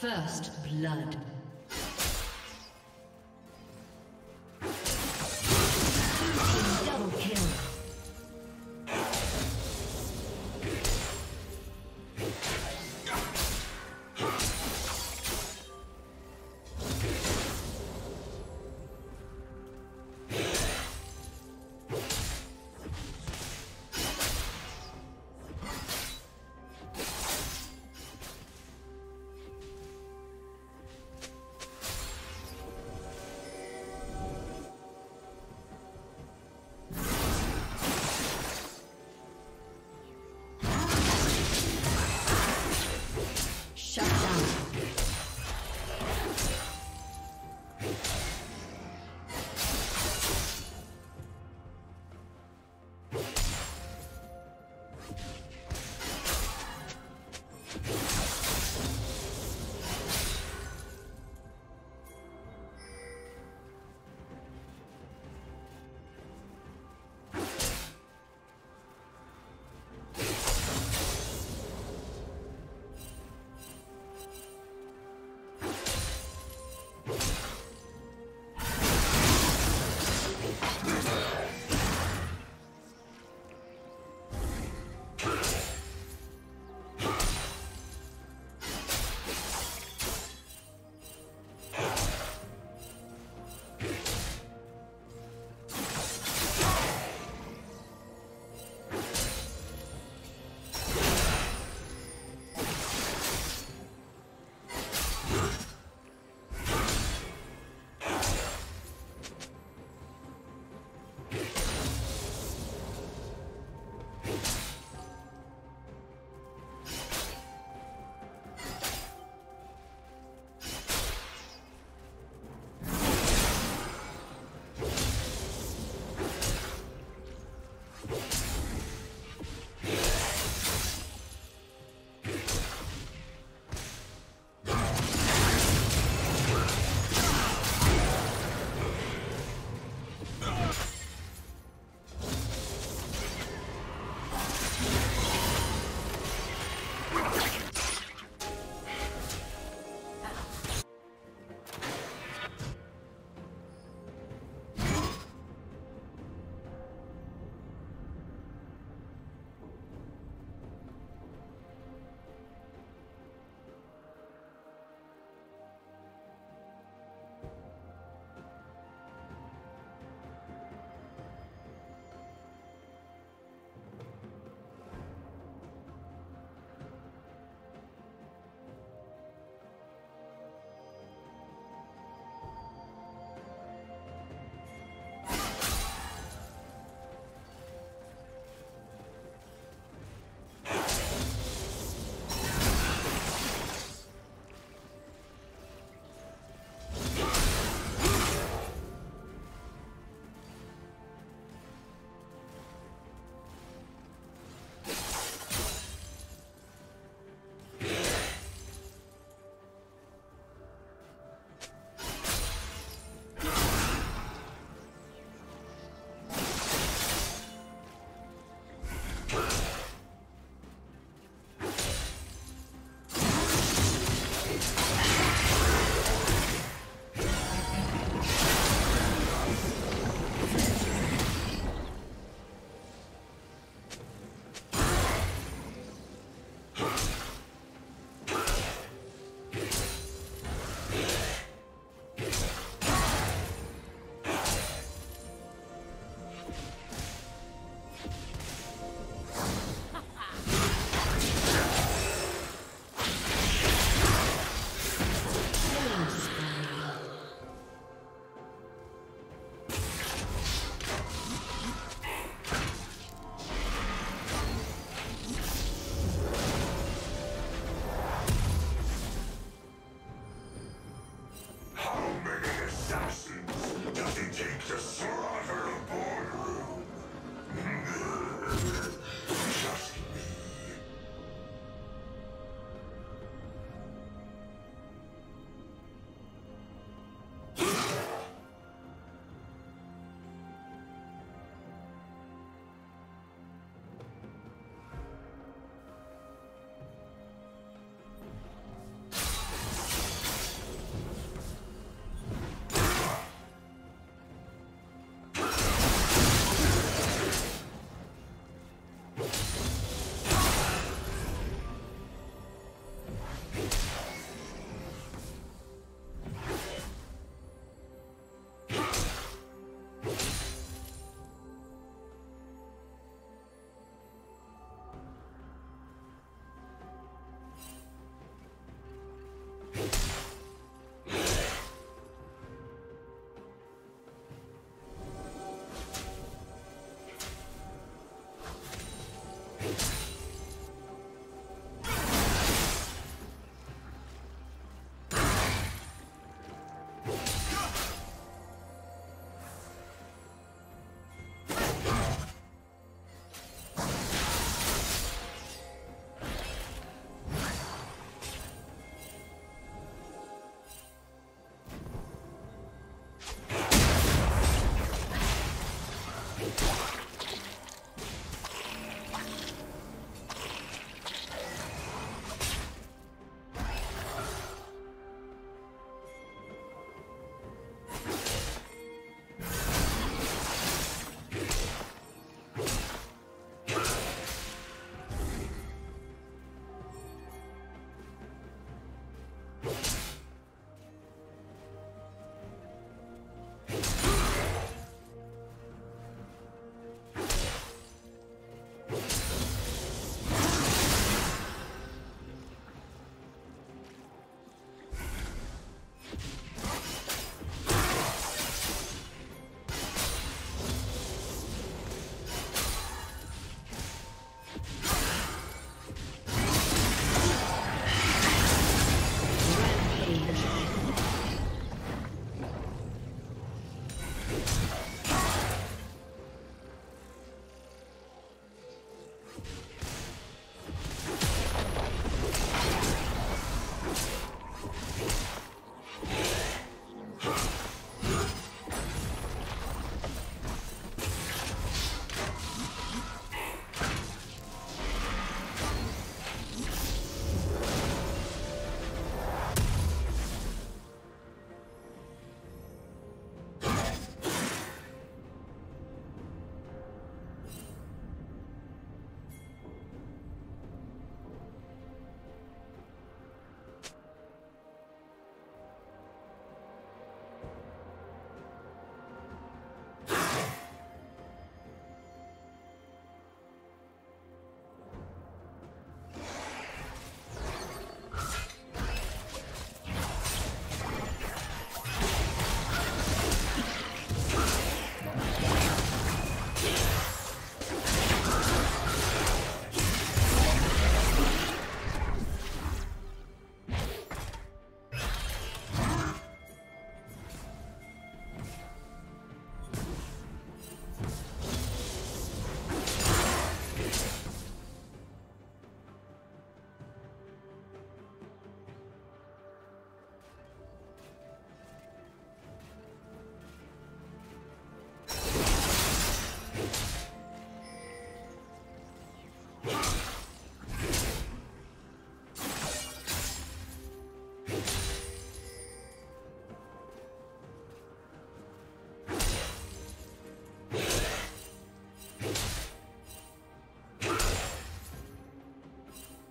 First blood.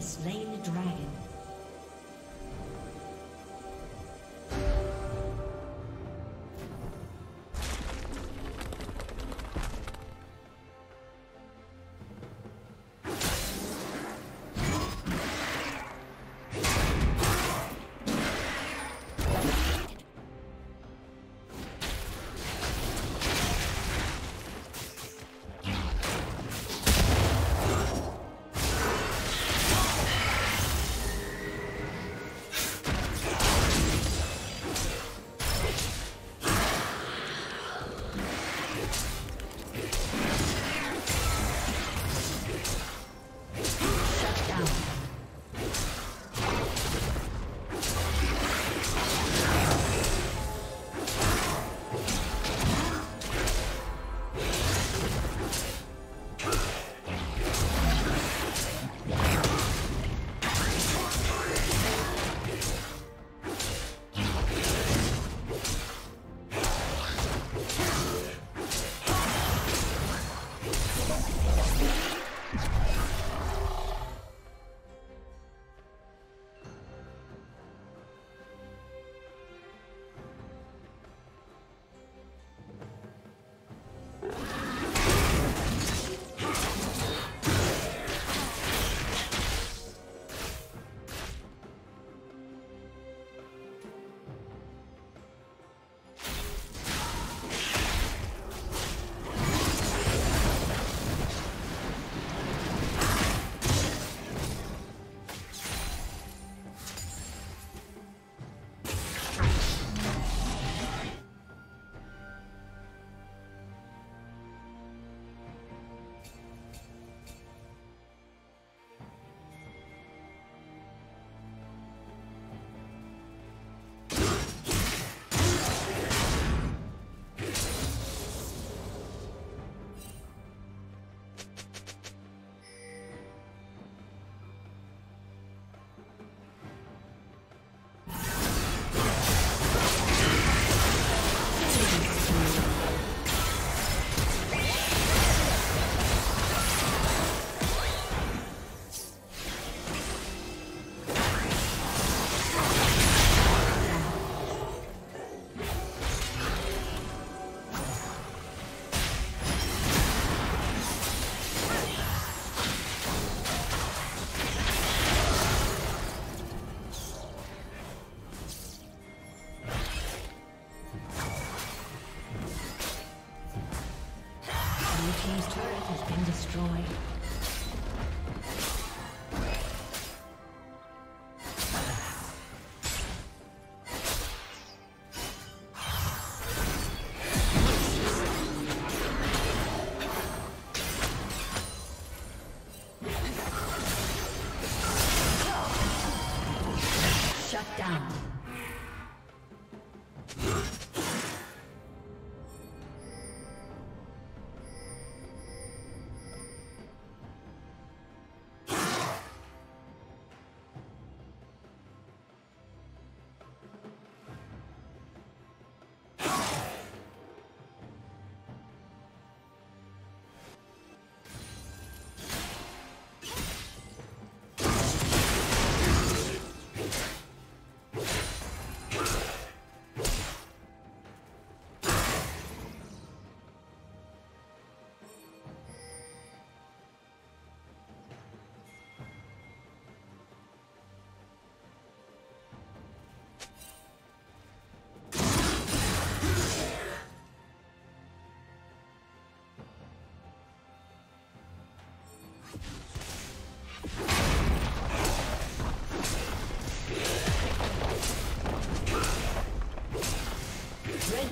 Slain the dragon.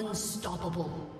Unstoppable.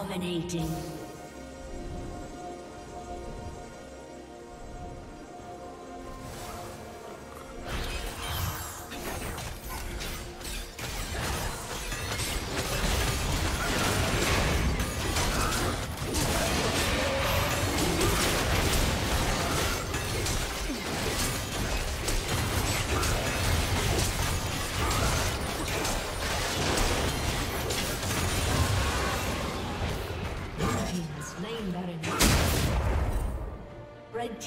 Dominating.